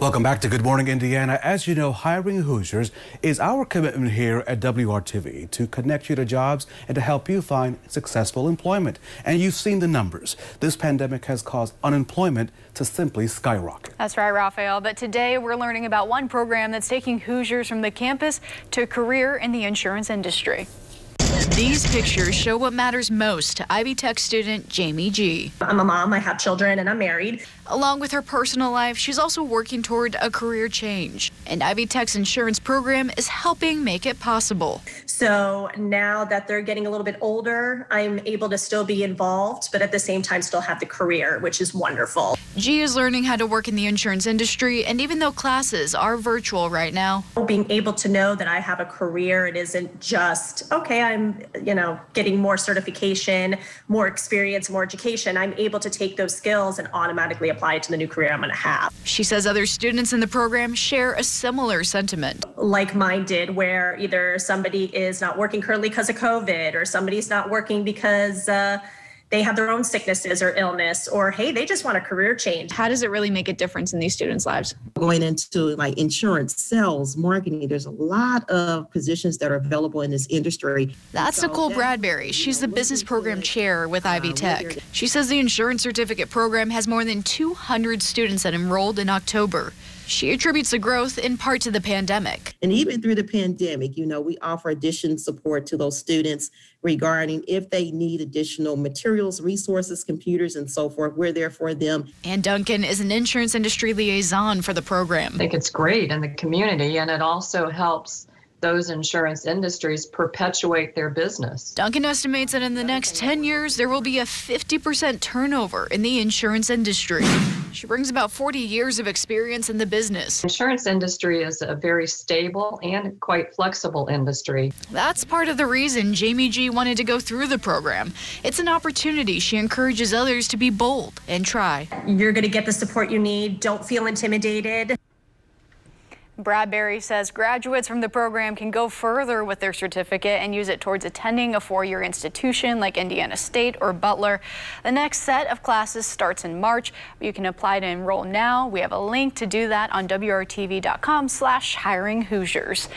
Welcome back to Good Morning Indiana. As you know, hiring Hoosiers is our commitment here at WRTV to connect you to jobs and to help you find successful employment. And you've seen the numbers. This pandemic has caused unemployment to simply skyrocket. That's right, Raphael. But today we're learning about one program that's taking Hoosiers from the campus to a career in the insurance industry. These pictures show what matters most to Ivy Tech student Jamie G. I'm a mom, I have children, and I'm married. Along with her personal life, she's also working toward a career change, and Ivy Tech's insurance program is helping make it possible. So now that they're getting a little bit older, I'm able to still be involved, but at the same time, still have the career, which is wonderful. G is learning how to work in the insurance industry, and even though classes are virtual right now, being able to know that I have a career, it isn't just, okay, I'm, you know, getting more certification, more experience, more education. I'm able to take those skills and automatically apply it to the new career I'm going to have. She says other students in the program share a similar sentiment. Like mine did, where either somebody is not working currently because of COVID or somebody's not working because, uh, they have their own sicknesses or illness or hey they just want a career change. How does it really make a difference in these students lives? Going into like insurance sales marketing there's a lot of positions that are available in this industry. That's so nicole bradbury. She's the business program chair with uh, ivy tech. she says the insurance certificate program has more than 200 students that enrolled in october she attributes the growth in part to the pandemic. And even through the pandemic, you know, we offer additional support to those students regarding if they need additional materials, resources, computers, and so forth. We're there for them. And Duncan is an insurance industry liaison for the program. I think it's great in the community, and it also helps those insurance industries perpetuate their business. Duncan estimates that in the next 10 years, there will be a 50% turnover in the insurance industry. She brings about 40 years of experience in the business. Insurance industry is a very stable and quite flexible industry. That's part of the reason Jamie G wanted to go through the program. It's an opportunity she encourages others to be bold and try. You're going to get the support you need. Don't feel intimidated. Bradbury says graduates from the program can go further with their certificate and use it towards attending a four-year institution like Indiana State or Butler. The next set of classes starts in March. You can apply to enroll now. We have a link to do that on WRTV.com slash hiring Hoosiers.